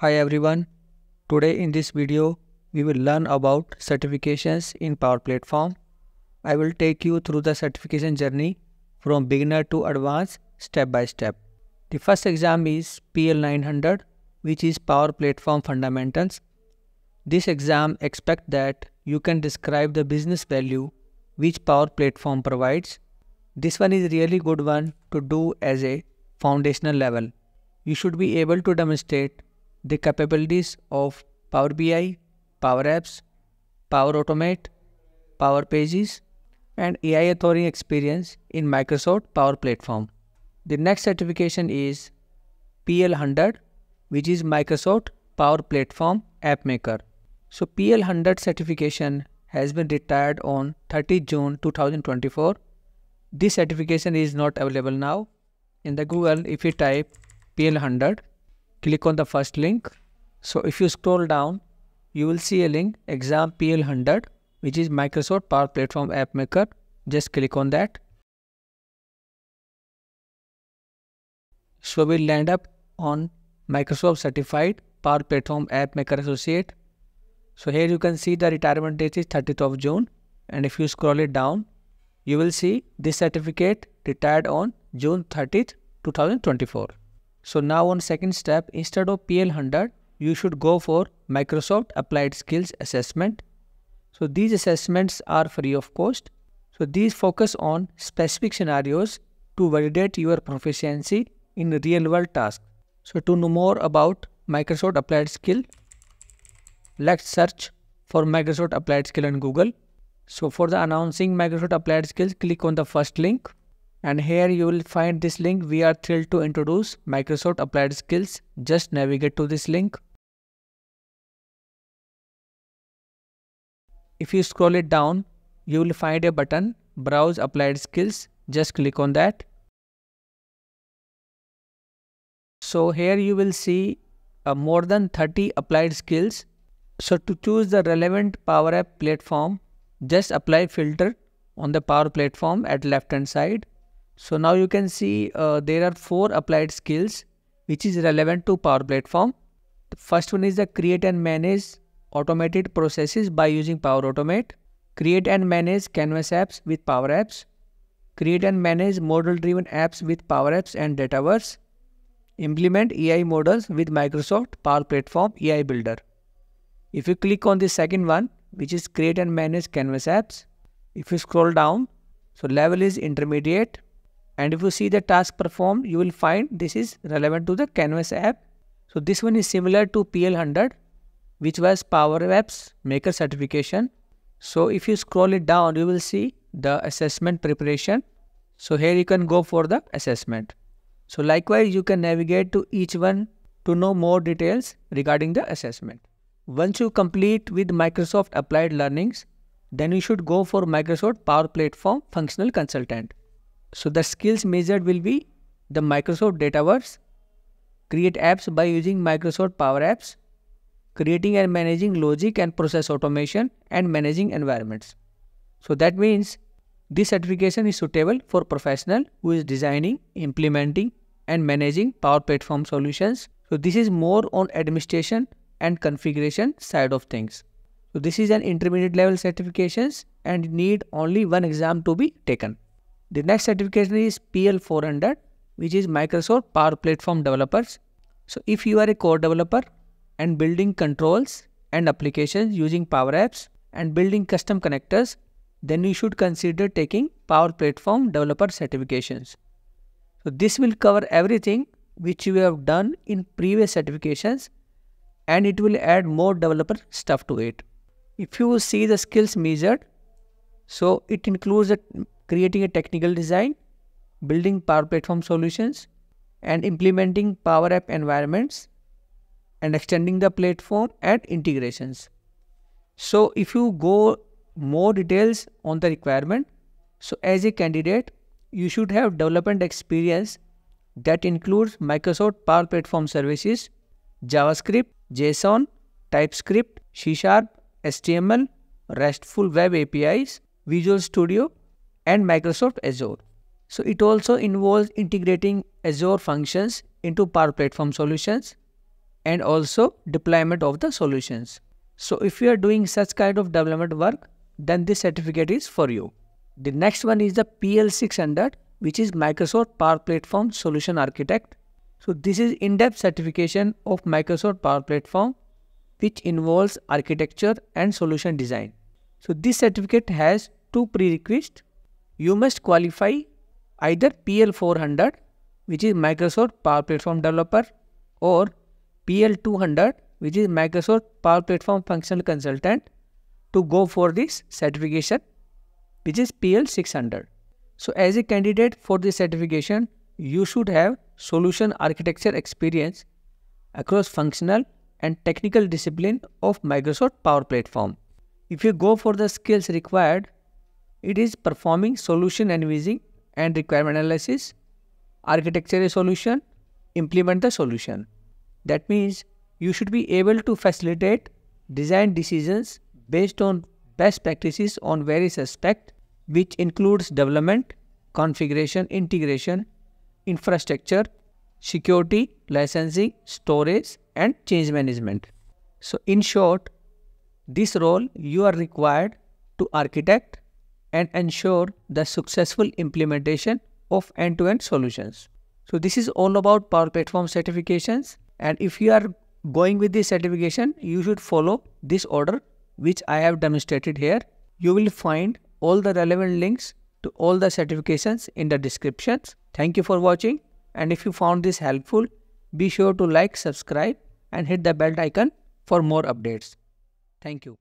Hi everyone. Today in this video, we will learn about certifications in Power Platform. I will take you through the certification journey from beginner to advanced step by step. The first exam is PL900 which is Power Platform Fundamentals. This exam expect that you can describe the business value which Power Platform provides. This one is really good one to do as a foundational level. You should be able to demonstrate the capabilities of Power BI, Power Apps, Power Automate, Power Pages, and AI authoring experience in Microsoft Power Platform. The next certification is PL100, which is Microsoft Power Platform App Maker. So PL100 certification has been retired on 30 June 2024. This certification is not available now. In the Google, if you type PL100, click on the first link. So if you scroll down, you will see a link exam PL100 which is Microsoft Power Platform App Maker. Just click on that. So we'll land up on Microsoft Certified Power Platform App Maker Associate. So here you can see the retirement date is 30th of June and if you scroll it down, you will see this certificate retired on June 30th, 2024. So now on second step, instead of PL100, you should go for Microsoft Applied Skills Assessment. So these assessments are free of cost. So these focus on specific scenarios to validate your proficiency in real world tasks. So to know more about Microsoft Applied Skill, let's search for Microsoft Applied Skill on Google. So for the announcing Microsoft Applied Skills, click on the first link and here you will find this link. We are thrilled to introduce Microsoft Applied Skills. Just navigate to this link. If you scroll it down, you will find a button Browse Applied Skills. Just click on that. So here you will see uh, more than 30 applied skills. So to choose the relevant Power App platform, just apply filter on the Power Platform at left hand side. So now you can see uh, there are four applied skills which is relevant to Power Platform. The first one is the create and manage automated processes by using Power Automate. Create and manage Canvas apps with Power Apps. Create and manage model driven apps with Power Apps and Dataverse. Implement AI models with Microsoft Power Platform AI Builder. If you click on the second one, which is create and manage Canvas apps, if you scroll down, so level is intermediate, and if you see the task performed, you will find this is relevant to the Canvas app. So this one is similar to PL100, which was Power Apps Maker certification. So if you scroll it down, you will see the assessment preparation. So here you can go for the assessment. So likewise, you can navigate to each one to know more details regarding the assessment. Once you complete with Microsoft Applied Learnings, then you should go for Microsoft Power Platform Functional Consultant. So the skills measured will be the Microsoft Dataverse, create apps by using Microsoft Power Apps, creating and managing logic and process automation and managing environments. So that means this certification is suitable for professional who is designing, implementing and managing Power Platform solutions. So this is more on administration and configuration side of things. So this is an intermediate level certifications and need only one exam to be taken. The next certification is PL400 which is Microsoft Power Platform Developers. So if you are a core developer and building controls and applications using Power Apps and building custom connectors, then you should consider taking Power Platform Developer certifications. So this will cover everything which you have done in previous certifications and it will add more developer stuff to it. If you see the skills measured, so it includes creating a technical design, building Power Platform solutions, and implementing Power App environments, and extending the platform and integrations. So if you go more details on the requirement, so as a candidate, you should have development experience that includes Microsoft Power Platform services, JavaScript, JSON, TypeScript, C Sharp, HTML, RESTful Web APIs, Visual Studio, and Microsoft Azure. So it also involves integrating Azure functions into Power Platform solutions and also deployment of the solutions. So if you are doing such kind of development work, then this certificate is for you. The next one is the PL600, which is Microsoft Power Platform Solution Architect. So this is in-depth certification of Microsoft Power Platform, which involves architecture and solution design. So this certificate has two prerequisites. You must qualify either PL400, which is Microsoft Power Platform Developer, or PL200, which is Microsoft Power Platform Functional Consultant, to go for this certification, which is PL600. So as a candidate for this certification, you should have solution architecture experience across functional and technical discipline of Microsoft Power Platform. If you go for the skills required, it is performing solution envisaging and requirement analysis, architecture a solution, implement the solution. That means you should be able to facilitate design decisions based on best practices on various aspects which includes development, configuration, integration, infrastructure, security, licensing, storage and change management. So in short, this role you are required to architect and ensure the successful implementation of end-to-end solutions. So this is all about Power Platform certifications and if you are going with this certification, you should follow this order which I have demonstrated here. You will find all the relevant links to all the certifications in the descriptions. Thank you for watching and if you found this helpful, be sure to like, subscribe and hit the bell icon for more updates. Thank you.